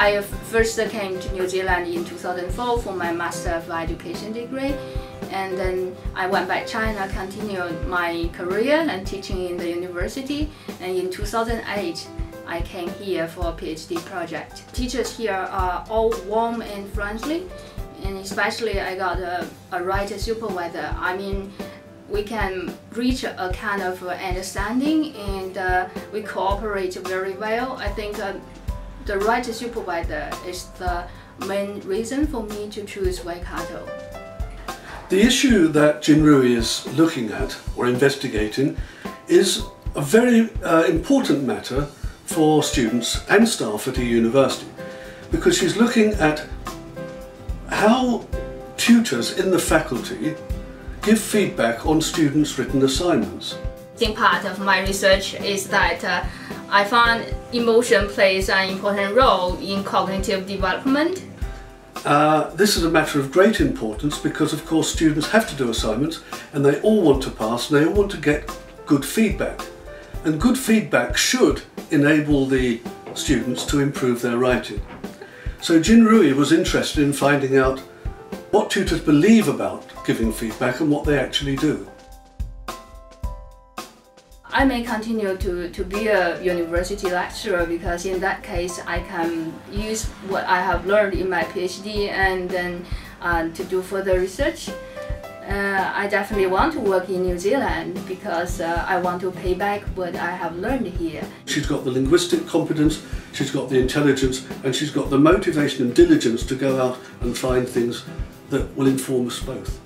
I first came to New Zealand in 2004 for my Master of Education degree and then I went back to China, continued my career and teaching in the university and in 2008 I came here for a PhD project. Teachers here are all warm and friendly and especially I got a, a right supervisor. I mean we can reach a kind of understanding and uh, we cooperate very well. I think uh, the right supervisor is the main reason for me to choose Waikato. The issue that Jinrui is looking at or investigating is a very uh, important matter for students and staff at a university because she's looking at how tutors in the faculty give feedback on students' written assignments. I think part of my research is that uh, I found emotion plays an important role in cognitive development. Uh, this is a matter of great importance because of course students have to do assignments and they all want to pass and they all want to get good feedback. And good feedback should enable the students to improve their writing. So Jinrui was interested in finding out what tutors believe about giving feedback and what they actually do. I may continue to, to be a university lecturer because in that case I can use what I have learned in my PhD and then uh, to do further research. Uh, I definitely want to work in New Zealand because uh, I want to pay back what I have learned here. She's got the linguistic competence, she's got the intelligence and she's got the motivation and diligence to go out and find things that will inform us both.